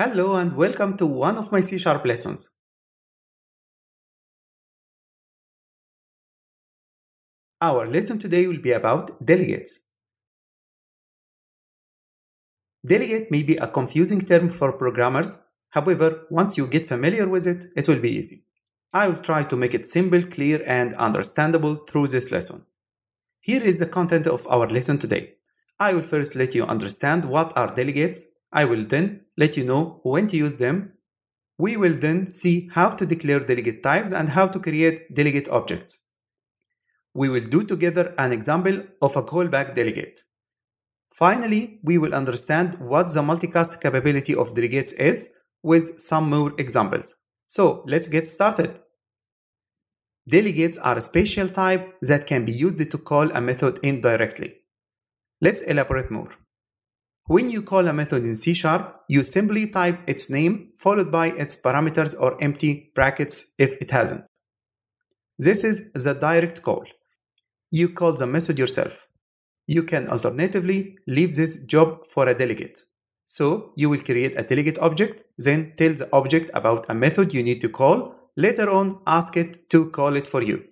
Hello and welcome to one of my C-sharp lessons. Our lesson today will be about delegates. Delegate may be a confusing term for programmers, however, once you get familiar with it, it will be easy. I will try to make it simple, clear, and understandable through this lesson. Here is the content of our lesson today. I will first let you understand what are delegates, I will then let you know when to use them. We will then see how to declare delegate types and how to create delegate objects. We will do together an example of a callback delegate. Finally, we will understand what the multicast capability of delegates is with some more examples. So let's get started. Delegates are a special type that can be used to call a method indirectly. Let's elaborate more. When you call a method in C Sharp, you simply type its name followed by its parameters or empty brackets if it hasn't. This is the direct call. You call the method yourself. You can alternatively leave this job for a delegate. So you will create a delegate object, then tell the object about a method you need to call, later on ask it to call it for you.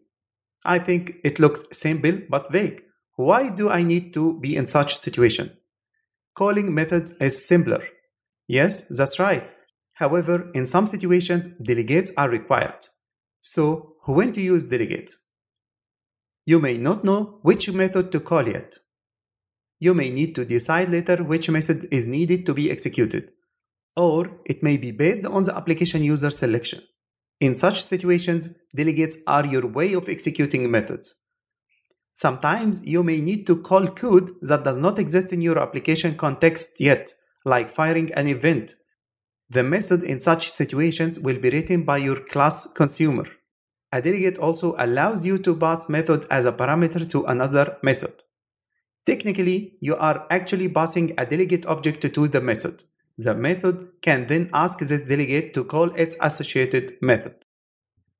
I think it looks simple but vague. Why do I need to be in such situation? Calling methods is simpler. Yes, that's right. However, in some situations, delegates are required. So, when to use delegates? You may not know which method to call yet. You may need to decide later which method is needed to be executed, or it may be based on the application user selection. In such situations, delegates are your way of executing methods. Sometimes you may need to call code that does not exist in your application context yet, like firing an event. The method in such situations will be written by your class consumer. A delegate also allows you to pass method as a parameter to another method. Technically, you are actually passing a delegate object to the method. The method can then ask this delegate to call its associated method.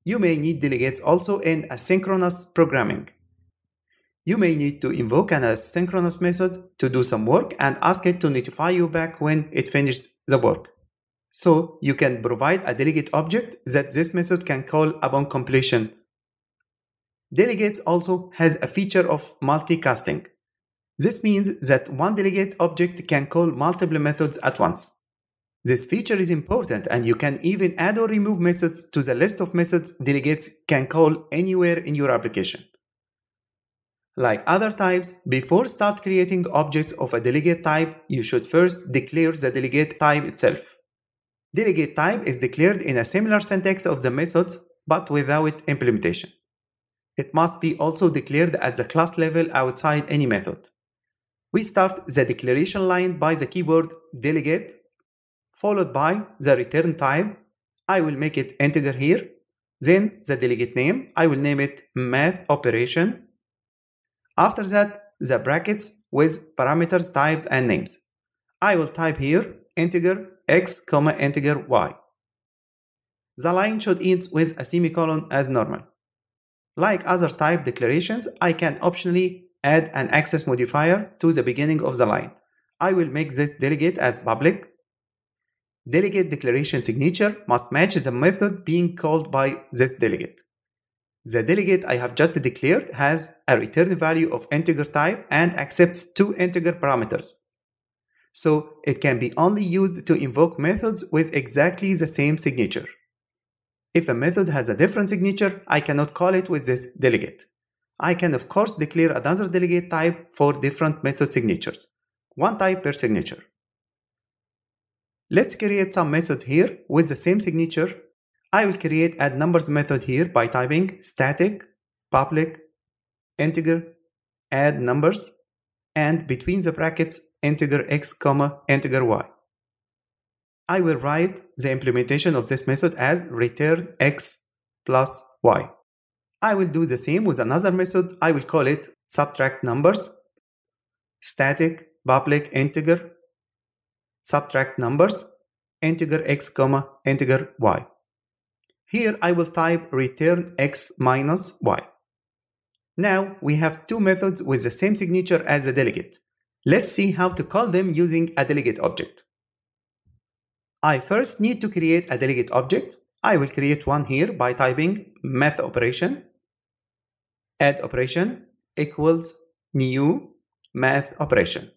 You may need delegates also in asynchronous programming. You may need to invoke an asynchronous method to do some work and ask it to notify you back when it finishes the work. So you can provide a delegate object that this method can call upon completion. Delegates also has a feature of multicasting. This means that one delegate object can call multiple methods at once. This feature is important and you can even add or remove methods to the list of methods delegates can call anywhere in your application. Like other types, before start creating objects of a delegate type, you should first declare the delegate type itself. Delegate type is declared in a similar syntax of the methods, but without implementation. It must be also declared at the class level outside any method. We start the declaration line by the keyword delegate, followed by the return type. I will make it integer here. Then the delegate name, I will name it math operation after that, the brackets with parameters, types, and names. I will type here integer x, comma integer y. The line should end with a semicolon as normal. Like other type declarations, I can optionally add an access modifier to the beginning of the line. I will make this delegate as public. Delegate declaration signature must match the method being called by this delegate. The delegate I have just declared has a return value of integer type and accepts two integer parameters. So it can be only used to invoke methods with exactly the same signature. If a method has a different signature, I cannot call it with this delegate. I can of course declare another delegate type for different method signatures, one type per signature. Let's create some methods here with the same signature I will create add numbers method here by typing static public integer add numbers and between the brackets integer x comma integer y. I will write the implementation of this method as return x plus y. I will do the same with another method. I will call it subtract numbers static public integer subtract numbers integer x comma integer y. Here I will type return x minus y. Now we have two methods with the same signature as the delegate. Let's see how to call them using a delegate object. I first need to create a delegate object. I will create one here by typing math operation, add operation equals new math operation.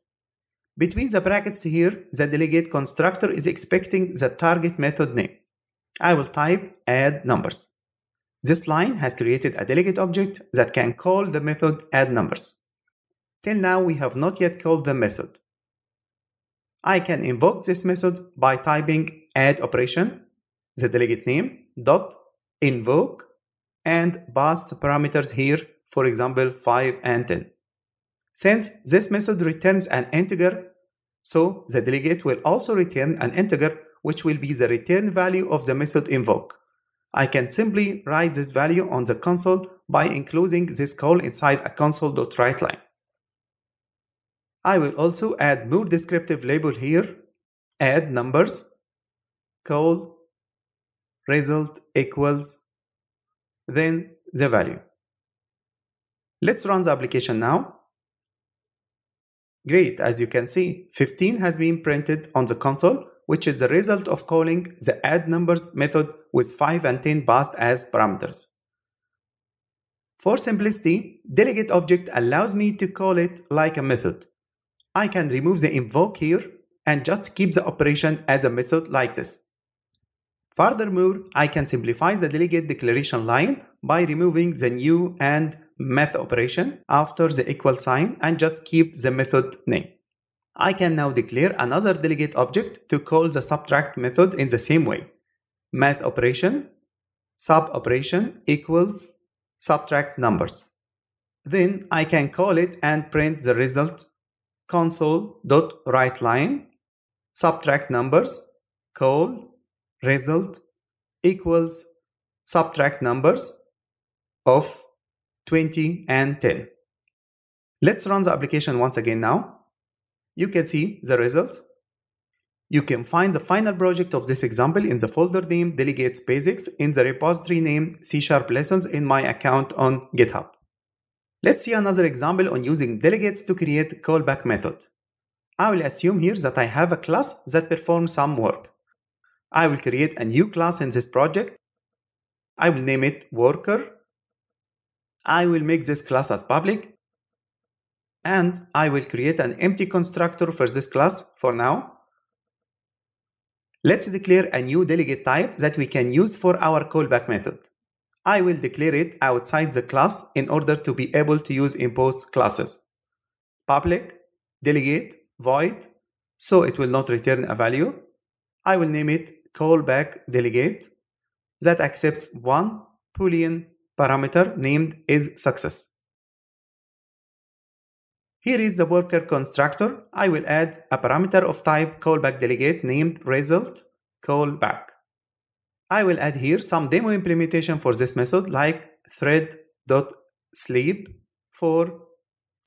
Between the brackets here, the delegate constructor is expecting the target method name. I will type add numbers. This line has created a delegate object that can call the method add numbers. Till now we have not yet called the method. I can invoke this method by typing add operation, the delegate name, dot invoke, and pass parameters here, for example 5 and 10. Since this method returns an integer, so the delegate will also return an integer which will be the return value of the method invoke. I can simply write this value on the console by enclosing this call inside a console.writeLine. I will also add more descriptive label here, add numbers, call, result equals, then the value. Let's run the application now. Great, as you can see, 15 has been printed on the console, which is the result of calling the add numbers method with 5 and 10 passed as parameters. For simplicity, delegate object allows me to call it like a method. I can remove the invoke here and just keep the operation as a method like this. Furthermore, I can simplify the delegate declaration line by removing the new and math operation after the equal sign and just keep the method name. I can now declare another delegate object to call the subtract method in the same way. Math operation, sub operation equals subtract numbers. Then I can call it and print the result console.writeLine subtract numbers call result equals subtract numbers of 20 and 10. Let's run the application once again now. You can see the results. You can find the final project of this example in the folder named Delegates Basics in the repository named C Sharp Lessons in my account on GitHub. Let's see another example on using delegates to create callback method. I will assume here that I have a class that performs some work. I will create a new class in this project. I will name it worker. I will make this class as public. And I will create an empty constructor for this class for now. Let's declare a new delegate type that we can use for our callback method. I will declare it outside the class in order to be able to use in both classes. Public, delegate, void, so it will not return a value. I will name it callback delegate that accepts one boolean parameter named is success. Here is the worker constructor. I will add a parameter of type callback delegate named result callback. I will add here some demo implementation for this method like thread.sleep for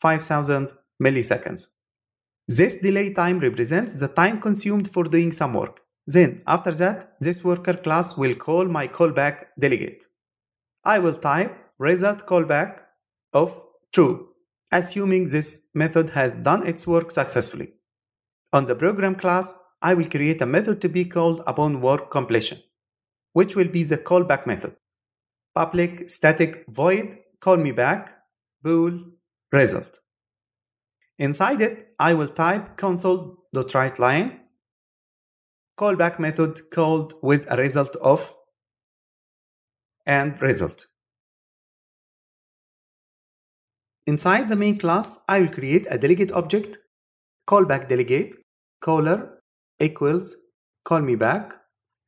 5000 milliseconds. This delay time represents the time consumed for doing some work. Then, after that, this worker class will call my callback delegate. I will type result callback of true, assuming this method has done its work successfully. On the program class, I will create a method to be called upon work completion which will be the callback method. Public static void call me back bool result. Inside it, I will type console.writeLine callback method called with a result of and result. Inside the main class, I will create a delegate object callback delegate caller equals call me back.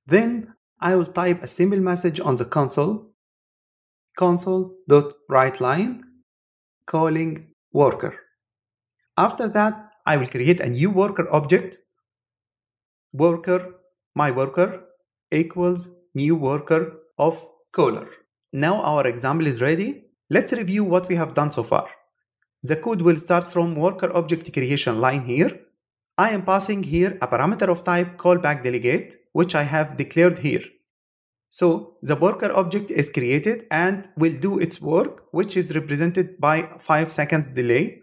Then I will type a simple message on the console console.writeLine calling worker. After that, I will create a new worker object worker my worker equals new worker of caller. Now our example is ready. Let's review what we have done so far. The code will start from worker object creation line here I am passing here a parameter of type callback delegate, which I have declared here. So the worker object is created and will do its work, which is represented by 5 seconds delay.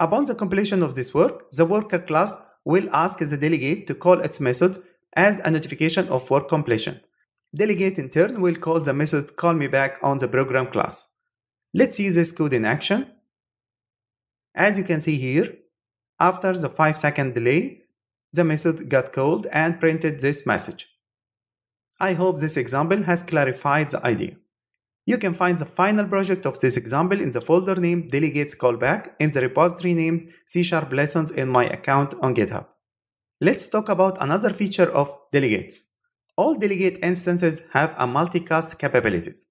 Upon the completion of this work, the worker class will ask the delegate to call its method as a notification of work completion. Delegate in turn will call the method call me back on the program class. Let's see this code in action. As you can see here, after the 5 second delay, the method got called and printed this message. I hope this example has clarified the idea. You can find the final project of this example in the folder named delegates callback in the repository named C Sharp lessons in my account on GitHub. Let's talk about another feature of delegates. All delegate instances have a multicast capabilities.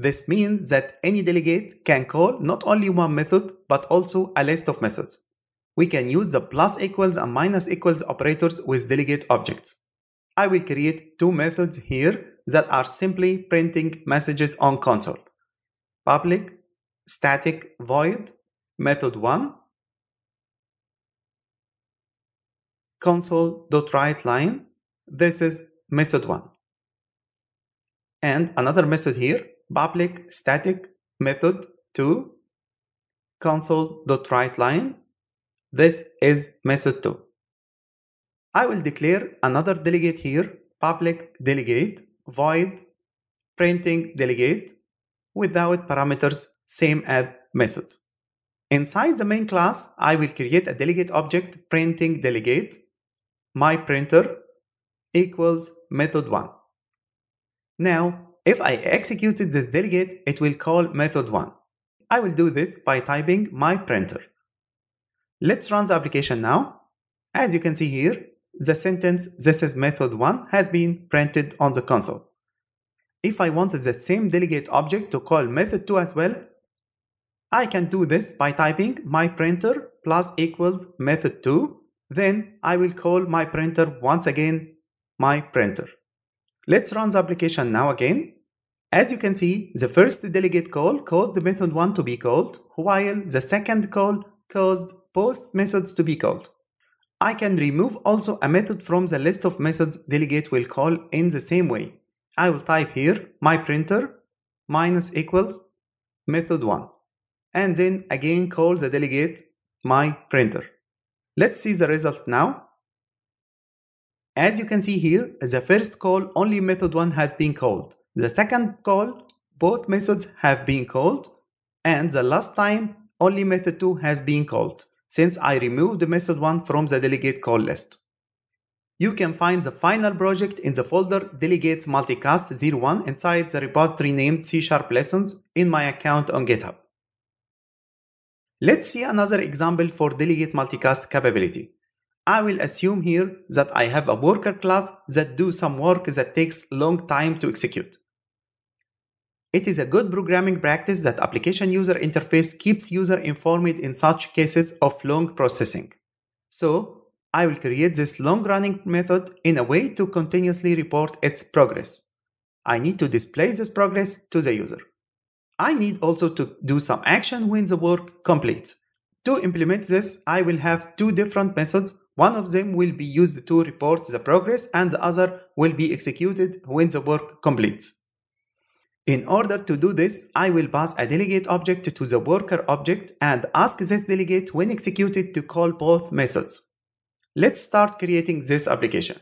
This means that any delegate can call not only one method but also a list of methods. We can use the plus equals and minus equals operators with delegate objects. I will create two methods here that are simply printing messages on console. Public static void method 1 console.writeLine this is method 1 and another method here public static method 2 console.writeLine this is method 2 I will declare another delegate here public delegate void printing delegate without parameters same as method. Inside the main class, I will create a delegate object printing delegate my printer equals method 1. Now, if I executed this delegate, it will call method 1. I will do this by typing my printer. Let's run the application now. As you can see here, the sentence this is method 1 has been printed on the console. If I wanted the same delegate object to call method 2 as well, I can do this by typing my printer plus equals method 2. Then I will call my printer once again my printer. Let's run the application now again. As you can see, the first delegate call caused the method 1 to be called, while the second call caused both methods to be called. I can remove also a method from the list of methods delegate will call in the same way. I will type here my printer minus equals method 1 and then again call the delegate my printer. Let's see the result now. As you can see here, the first call only method 1 has been called. The second call both methods have been called and the last time only method 2 has been called since I removed method 1 from the delegate call list. You can find the final project in the folder delegates multicast 01 inside the repository named C Sharp lessons in my account on GitHub. Let's see another example for delegate multicast capability. I will assume here that I have a worker class that do some work that takes long time to execute. It is a good programming practice that application user interface keeps user informed in such cases of long processing. So, I will create this long running method in a way to continuously report its progress. I need to display this progress to the user. I need also to do some action when the work completes. To implement this, I will have two different methods. One of them will be used to report the progress and the other will be executed when the work completes. In order to do this, I will pass a delegate object to the worker object and ask this delegate when executed to call both methods. Let's start creating this application.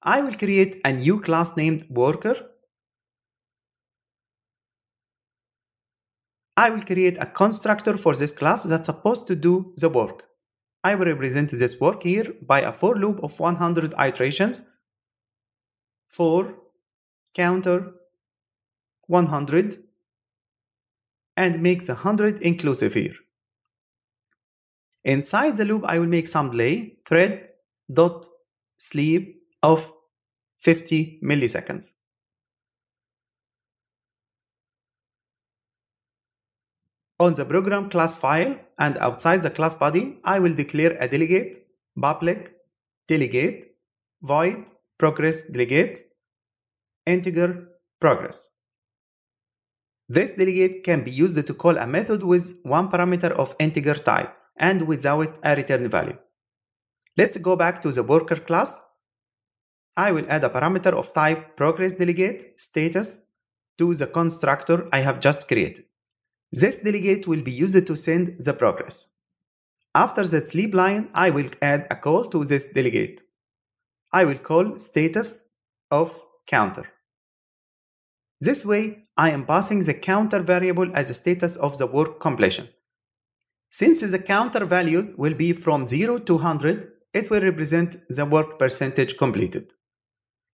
I will create a new class named worker. I will create a constructor for this class that's supposed to do the work. I will represent this work here by a for loop of 100 iterations for counter 100 and make the 100 inclusive here. Inside the loop, I will make some delay thread dot sleep of 50 milliseconds. On the program class file and outside the class body, I will declare a delegate, public, delegate, void, progress delegate, integer, progress. This delegate can be used to call a method with one parameter of integer type and without a return value. Let's go back to the worker class. I will add a parameter of type progress delegate status to the constructor I have just created. This delegate will be used to send the progress. After the sleep line, I will add a call to this delegate. I will call status of counter. This way, I am passing the counter variable as a status of the work completion. Since the counter values will be from 0 to 100, it will represent the work percentage completed.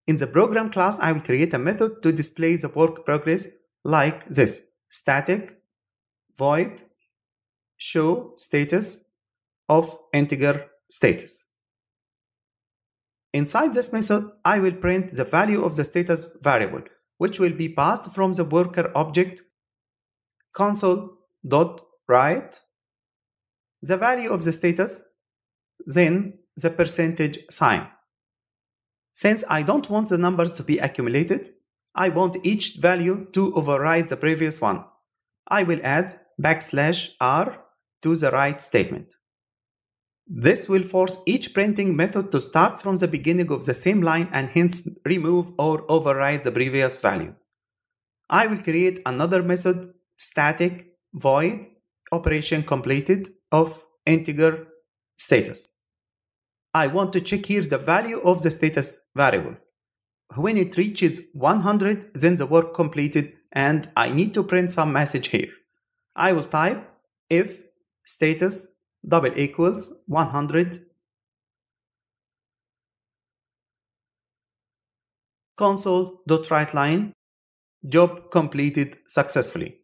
In the program class, I will create a method to display the work progress like this. Static void show status of integer status. Inside this method, I will print the value of the status variable, which will be passed from the worker object console.write the value of the status, then the percentage sign. Since I don't want the numbers to be accumulated, I want each value to override the previous one. I will add backslash r to the right statement. This will force each printing method to start from the beginning of the same line and hence remove or override the previous value. I will create another method static void operation completed of integer status. I want to check here the value of the status variable. When it reaches 100, then the work completed and I need to print some message here. I will type if status double equals 100 console.writeLine job completed successfully.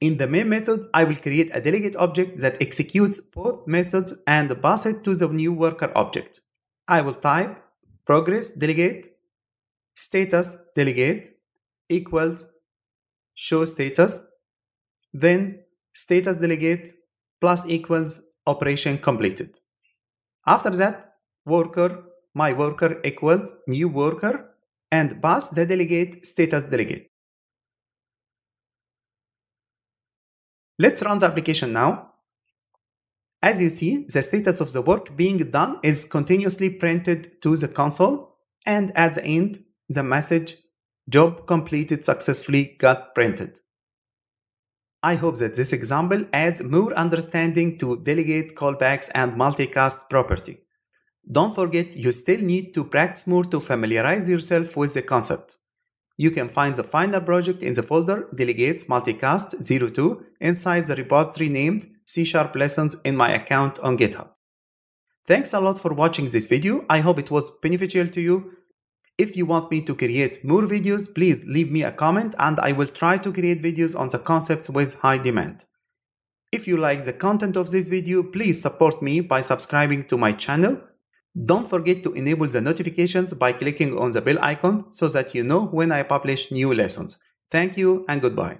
In the main method, I will create a delegate object that executes both methods and pass it to the new worker object. I will type progress delegate status delegate equals show status then status delegate plus equals operation completed. After that, worker my worker equals new worker and pass the delegate status delegate. Let's run the application now. As you see, the status of the work being done is continuously printed to the console and at the end, the message job completed successfully got printed. I hope that this example adds more understanding to delegate callbacks and multicast property. Don't forget you still need to practice more to familiarize yourself with the concept. You can find the final project in the folder Delegates Multicast 02 inside the repository named C Sharp Lessons in my account on GitHub. Thanks a lot for watching this video. I hope it was beneficial to you. If you want me to create more videos, please leave me a comment and I will try to create videos on the concepts with high demand. If you like the content of this video, please support me by subscribing to my channel don't forget to enable the notifications by clicking on the bell icon so that you know when I publish new lessons. Thank you and goodbye.